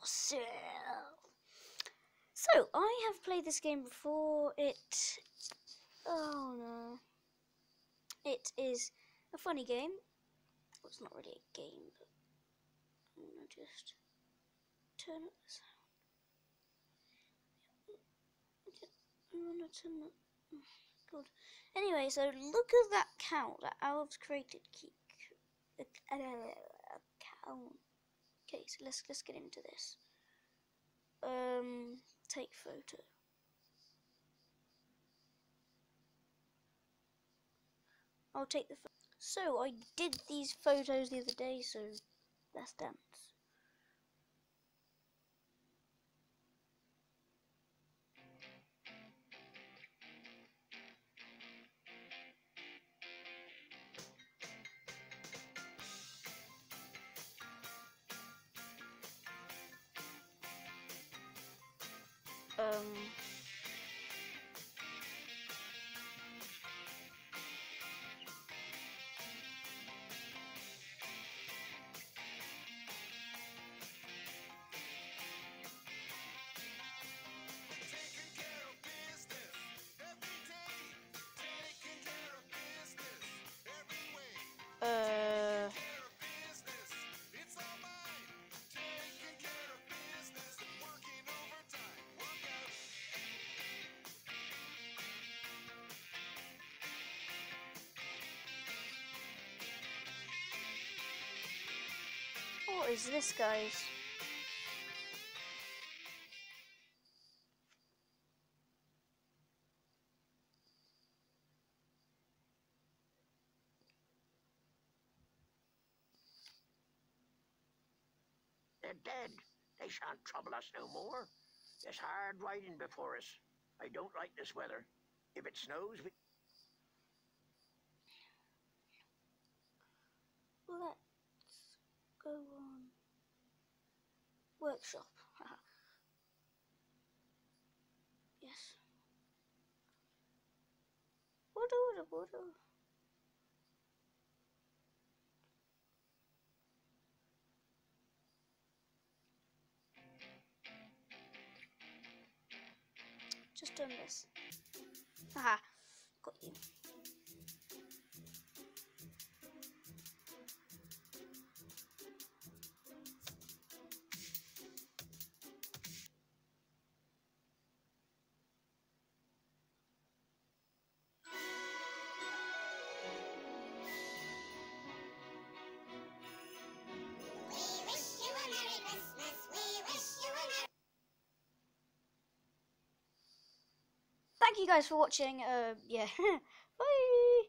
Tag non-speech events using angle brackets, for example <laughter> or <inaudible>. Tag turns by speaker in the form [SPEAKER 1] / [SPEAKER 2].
[SPEAKER 1] yourself. So, I have played this game before. It. Oh no. It is a funny game. Well, it's not really a game, but I'm gonna just turn up the sound. I'm gonna turn up. Oh, Good. Anyway, so look at that count that elves created. Keep uh, uh, count. Okay, so let's let's get into this. Um, take photo. I'll take the. So I did these photos the other day, so let's dance. Um. What is this, guys?
[SPEAKER 2] They're dead. They shan't trouble us no more. There's hard riding before us. I don't like this weather. If it snows, we...
[SPEAKER 1] go on workshop. <laughs> yes. What Water, water, water. Just done this. Haha, Thank you guys for watching. Uh, yeah. <laughs> Bye.